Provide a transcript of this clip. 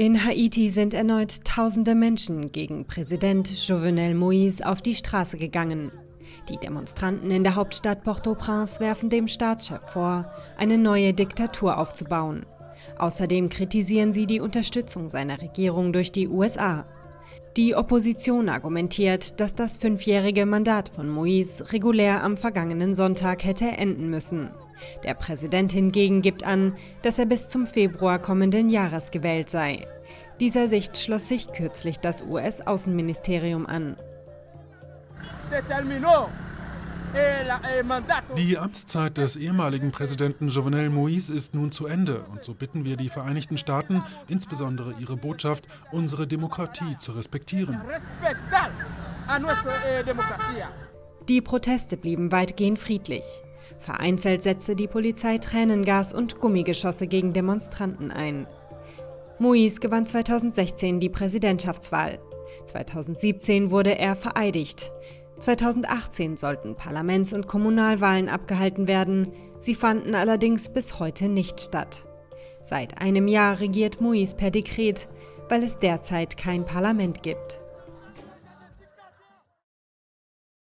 In Haiti sind erneut tausende Menschen gegen Präsident Jovenel Moïse auf die Straße gegangen. Die Demonstranten in der Hauptstadt Port-au-Prince werfen dem Staatschef vor, eine neue Diktatur aufzubauen. Außerdem kritisieren sie die Unterstützung seiner Regierung durch die USA. Die Opposition argumentiert, dass das fünfjährige Mandat von Moïse regulär am vergangenen Sonntag hätte enden müssen. Der Präsident hingegen gibt an, dass er bis zum Februar kommenden Jahres gewählt sei. Dieser Sicht schloss sich kürzlich das US-Außenministerium an. Die Amtszeit des ehemaligen Präsidenten Jovenel Moïse ist nun zu Ende und so bitten wir die Vereinigten Staaten, insbesondere ihre Botschaft, unsere Demokratie zu respektieren. Die Proteste blieben weitgehend friedlich. Vereinzelt setzte die Polizei Tränengas und Gummigeschosse gegen Demonstranten ein. Moïse gewann 2016 die Präsidentschaftswahl. 2017 wurde er vereidigt. 2018 sollten Parlaments- und Kommunalwahlen abgehalten werden. Sie fanden allerdings bis heute nicht statt. Seit einem Jahr regiert Moïse per Dekret, weil es derzeit kein Parlament gibt.